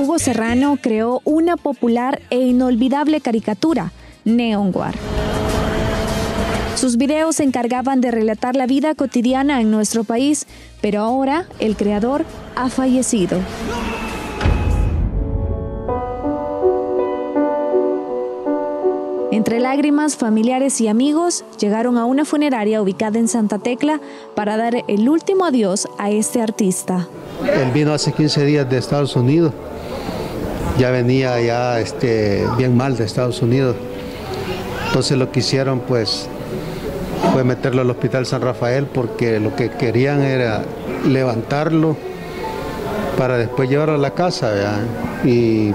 Hugo Serrano creó una popular e inolvidable caricatura, Neon War. Sus videos se encargaban de relatar la vida cotidiana en nuestro país, pero ahora el creador ha fallecido. Entre lágrimas, familiares y amigos llegaron a una funeraria ubicada en Santa Tecla para dar el último adiós a este artista. Él vino hace 15 días de Estados Unidos. Ya venía ya este, bien mal de Estados Unidos. Entonces lo que hicieron pues fue meterlo al Hospital San Rafael porque lo que querían era levantarlo para después llevarlo a la casa y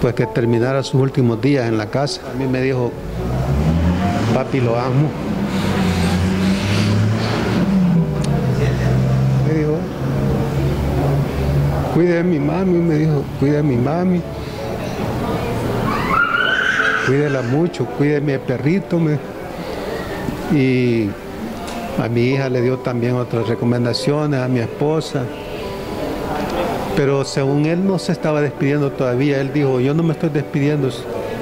pues que terminara sus últimos días en la casa. A mí me dijo, papi lo amo. Me dijo, cuide de mi mami, me dijo, cuide de mi mami. Cuídela mucho, cuide de mi perrito. Me y a mi hija le dio también otras recomendaciones, a mi esposa. Pero según él no se estaba despidiendo todavía, él dijo, yo no me estoy despidiendo,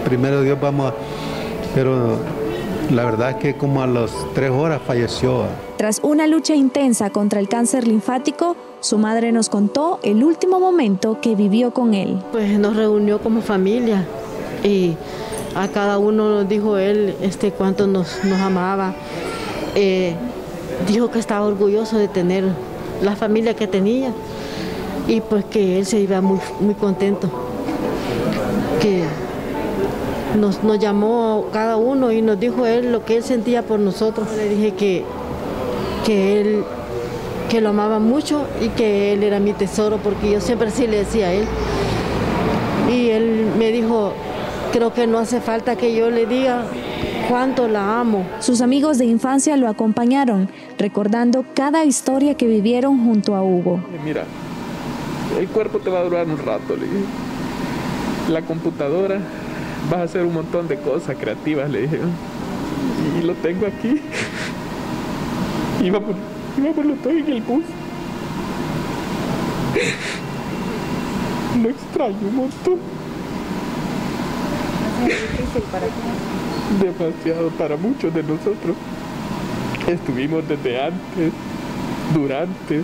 primero Dios vamos a... Pero la verdad es que como a las tres horas falleció. Tras una lucha intensa contra el cáncer linfático, su madre nos contó el último momento que vivió con él. Pues nos reunió como familia y a cada uno nos dijo él este, cuánto nos, nos amaba. Eh, dijo que estaba orgulloso de tener la familia que tenía y pues que él se iba muy, muy contento. Que nos, nos llamó cada uno y nos dijo él lo que él sentía por nosotros. Le dije que, que él que lo amaba mucho y que él era mi tesoro porque yo siempre sí le decía a él. Y él me dijo, Creo que no hace falta que yo le diga cuánto la amo. Sus amigos de infancia lo acompañaron, recordando cada historia que vivieron junto a Hugo. Mira, el cuerpo te va a durar un rato, le dije. La computadora, vas a hacer un montón de cosas creativas, le dije. Y lo tengo aquí. Iba por, iba por lo en el bus. Lo extraño un montón para? Demasiado para muchos de nosotros. Estuvimos desde antes, durante.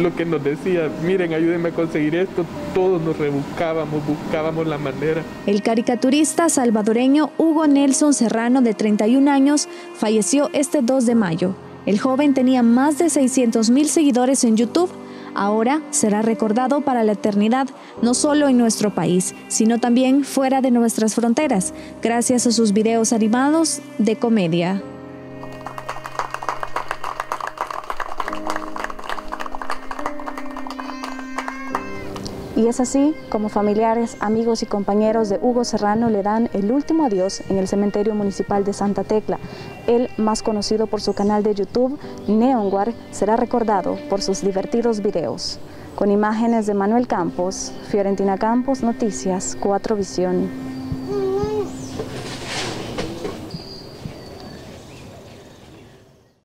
Lo que nos decía, miren, ayúdenme a conseguir esto, todos nos rebuscábamos, buscábamos la manera. El caricaturista salvadoreño Hugo Nelson Serrano, de 31 años, falleció este 2 de mayo. El joven tenía más de 600 mil seguidores en YouTube ahora será recordado para la eternidad, no solo en nuestro país, sino también fuera de nuestras fronteras, gracias a sus videos animados de comedia. Y es así como familiares, amigos y compañeros de Hugo Serrano le dan el último adiós en el cementerio municipal de Santa Tecla. Él, más conocido por su canal de YouTube, Neonwar, será recordado por sus divertidos videos. Con imágenes de Manuel Campos, Fiorentina Campos, Noticias, Cuatro Visión.